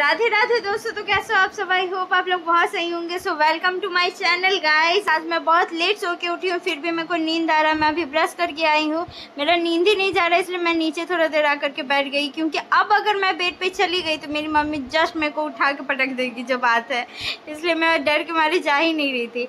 राधे राधे दोस्तों तो कैसे हो आप सब? आई होप आप लोग बहुत सही होंगे। So welcome to my channel guys आज मैं बहुत लेट सो के उठी हूँ, फिर भी मेरे को नींद आ रहा है। मैं अभी ब्रश करके आई हूँ। मेरा नींद ही नहीं जा रहा है इसलिए मैं नीचे थोड़ा देर आकर के बैठ गई, क्योंकि अब अगर मैं बेड पे चली गई तो मेरी मम्मी जस्ट मेरे को उठा के पटक देगी जो बात है। इसलिए मैं डर के मारे जा ही नहीं रही थी।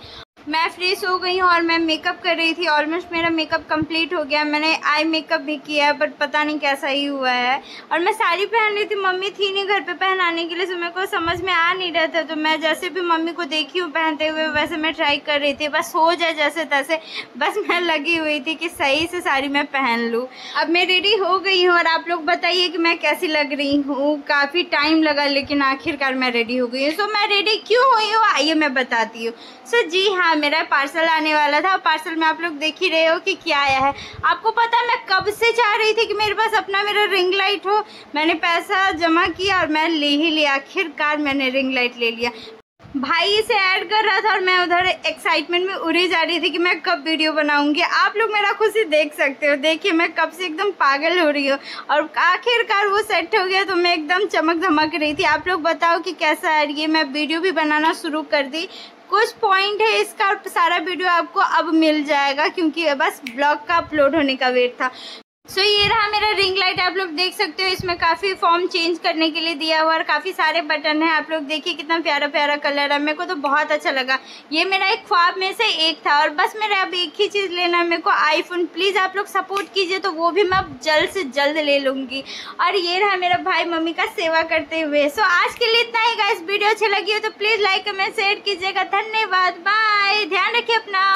मैं फ्रेश हो गई हूँ और मैं मेकअप कर रही थी। ऑलमोस्ट मेरा मेकअप कंप्लीट हो गया। मैंने आई मेकअप भी किया है बट पता नहीं कैसा ही हुआ है। और मैं साड़ी पहन रही थी। मम्मी थी नहीं घर पे पहनाने के लिए तो मेरे को समझ में आ नहीं रहा था। तो मैं जैसे भी मम्मी को देखी हूँ पहनते हुए, वैसे मैं ट्राई कर रही थी। बस हो जाए जैसे तैसे, बस मैं लगी हुई थी कि सही से साड़ी मैं पहन लूँ। अब मैं रेडी हो गई हूँ और आप लोग बताइए कि मैं कैसी लग रही हूँ। काफ़ी टाइम लगा, लेकिन आखिरकार मैं रेडी हो गई हूँ। सो मैं रेडी क्यों हुई हूँ? आइए मैं बताती हूँ। सो जी हाँ हाँ मेरा पार्सल आने वाला था। पार्सल में आप लोग देख ही रहे हो कि क्या आया है। आपको पता मैं कब से चाह रही थी कि मेरे पास अपना मेरा रिंग लाइट हो? मैंने पैसा जमा किया और मैं ले ही लिया। आखिरकार मैंने रिंग लाइट ले लिया। भाई इसे ऐड कर रहा था और मैं उधर एक्साइटमेंट में उड़ी जा रही थी कि मैं कब वीडियो बनाऊँगी। आप लोग मेरा खुशी देख सकते हो। देखिए, मैं कब से एकदम पागल हो रही हूँ। और आखिरकार वो सेट हो गया तो मैं एकदम चमक धमक रही थी। आप लोग बताओ कि कैसा है ये मैं वीडियो भी बनाना शुरू कर दी। कुछ पॉइंट है, इसका सारा वीडियो आपको अब मिल जाएगा क्योंकि बस ब्लॉग का अपलोड होने का वेट था। सो so, ये रहा मेरा रिंग लाइट आप लोग देख सकते हो इसमें काफ़ी फॉर्म चेंज करने के लिए दिया हुआ और काफ़ी सारे बटन है। आप लोग देखिए कितना प्यारा प्यारा कलर है। मेरे को तो बहुत अच्छा लगा। ये मेरा एक ख्वाब में से एक था और बस मेरा अब एक ही चीज़ लेना है। मेरे को आईफोन प्लीज़ आप लोग सपोर्ट कीजिए तो वो भी मैं जल्द से जल्द ले लूँगी। और ये रहा मेरा भाई मम्मी का सेवा करते हुए। सो so, आज के लिए इतना ही गाइस वीडियो अच्छी लगी हो तो प्लीज़ लाइक कमेंट शेयर कीजिएगा। धन्यवाद। बाय ध्यान रखिए अपना।